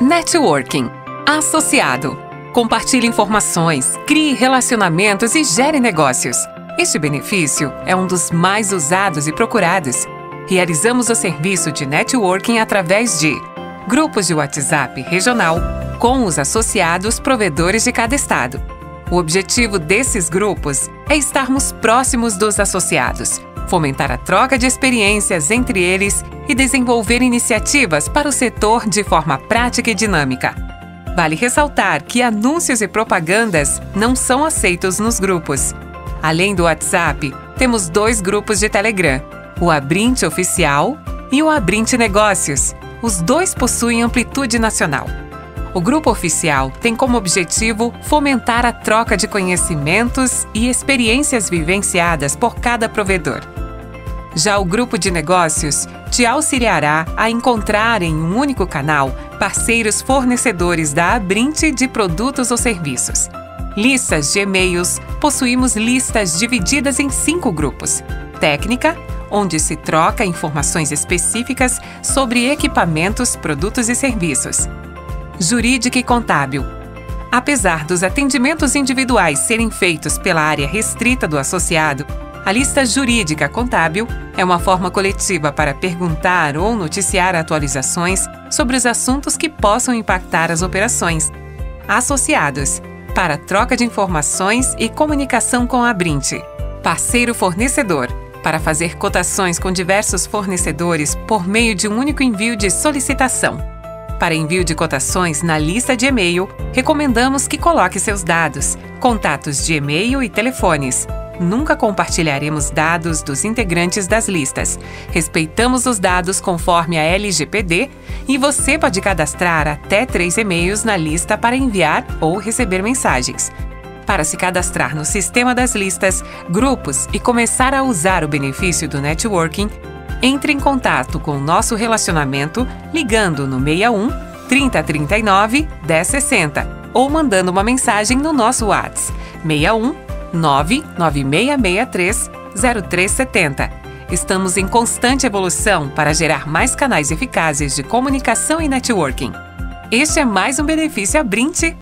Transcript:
Networking. Associado. Compartilhe informações, crie relacionamentos e gere negócios. Este benefício é um dos mais usados e procurados. Realizamos o serviço de networking através de grupos de WhatsApp regional com os associados provedores de cada estado. O objetivo desses grupos é estarmos próximos dos associados, fomentar a troca de experiências entre eles e desenvolver iniciativas para o setor de forma prática e dinâmica. Vale ressaltar que anúncios e propagandas não são aceitos nos grupos. Além do WhatsApp, temos dois grupos de Telegram, o Abrinte Oficial e o Abrinte Negócios. Os dois possuem amplitude nacional. O grupo oficial tem como objetivo fomentar a troca de conhecimentos e experiências vivenciadas por cada provedor. Já o grupo de negócios te auxiliará a encontrar em um único canal parceiros fornecedores da Abrinte de produtos ou serviços. Listas de e-mails. Possuímos listas divididas em cinco grupos: técnica, onde se troca informações específicas sobre equipamentos, produtos e serviços jurídica e contábil. Apesar dos atendimentos individuais serem feitos pela área restrita do associado, a lista jurídica contábil é uma forma coletiva para perguntar ou noticiar atualizações sobre os assuntos que possam impactar as operações. Associados para troca de informações e comunicação com a Brinte. Parceiro fornecedor para fazer cotações com diversos fornecedores por meio de um único envio de solicitação. Para envio de cotações na lista de e-mail, recomendamos que coloque seus dados, contatos de e-mail e telefones. Nunca compartilharemos dados dos integrantes das listas. Respeitamos os dados conforme a LGPD e você pode cadastrar até três e-mails na lista para enviar ou receber mensagens. Para se cadastrar no sistema das listas, grupos e começar a usar o benefício do networking, entre em contato com o nosso relacionamento ligando no 61 3039 1060 ou mandando uma mensagem no nosso WhatsApp 61 99663 0370. Estamos em constante evolução para gerar mais canais eficazes de comunicação e networking. Este é mais um benefício Abrinte